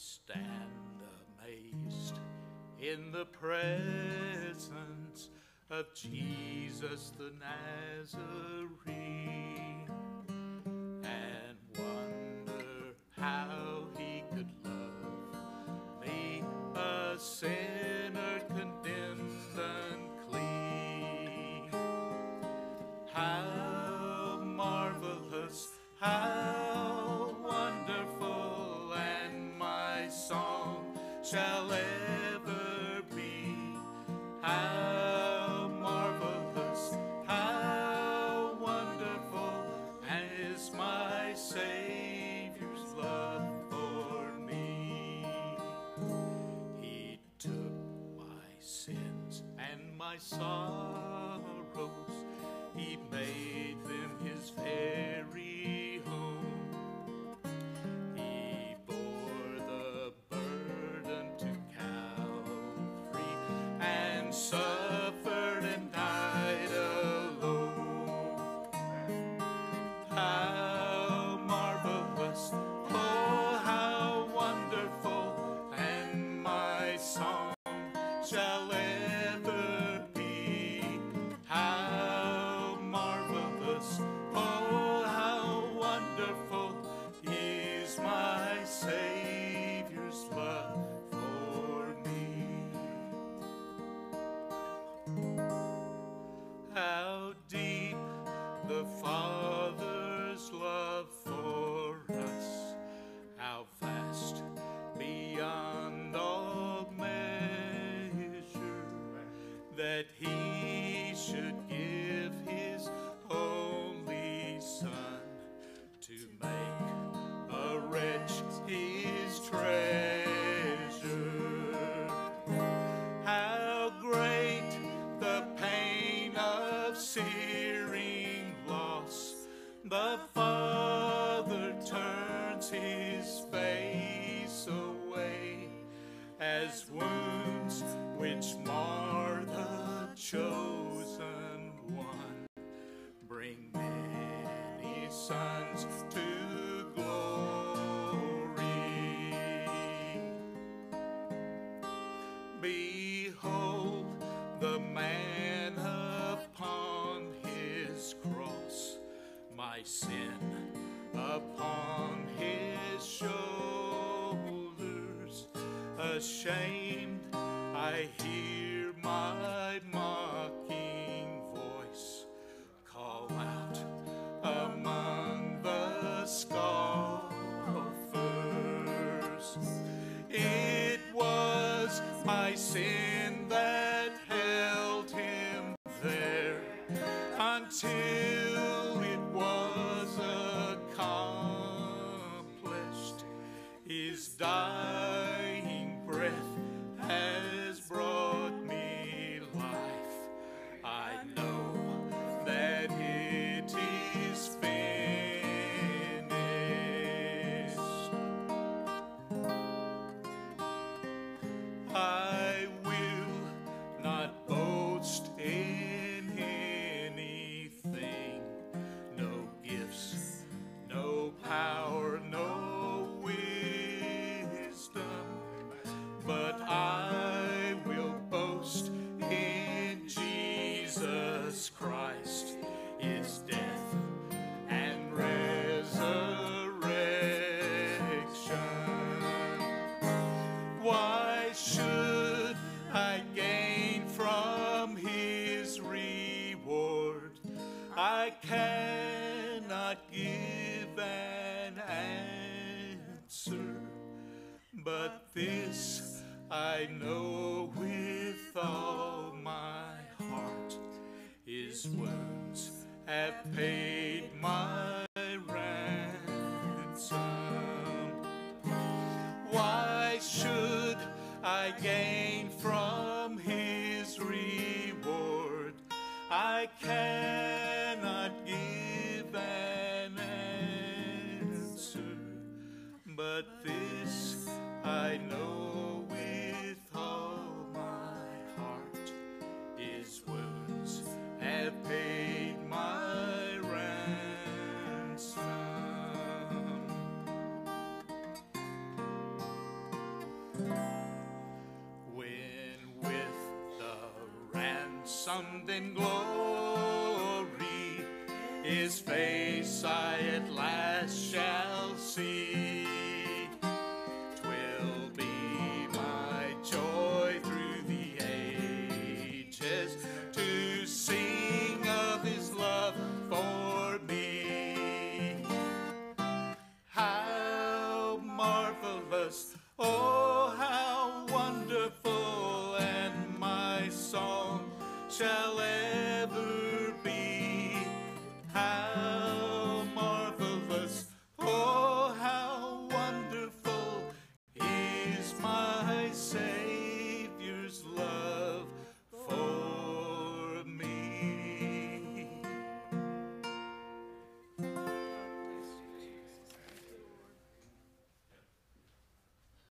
stand amazed in the presence of Jesus the Nazarene my sorrows, He made them His very home. He bore the burden to Calvary and suffered and died alone. How marvelous, oh, how wonderful, and my song shall ever wounds which mar the chosen one bring many sons to glory. Behold the man upon his cross, my sin upon his shoulders. Ashamed, I hear my mocking voice call out among the scoffers. It was my sin I cannot give an answer, but this I know with all my heart. His wounds have paid my ransom. Why should I gain from his reward? I cannot but this I know with all my heart His wounds have paid my ransom. When with the ransomed in glory His face I at last shall see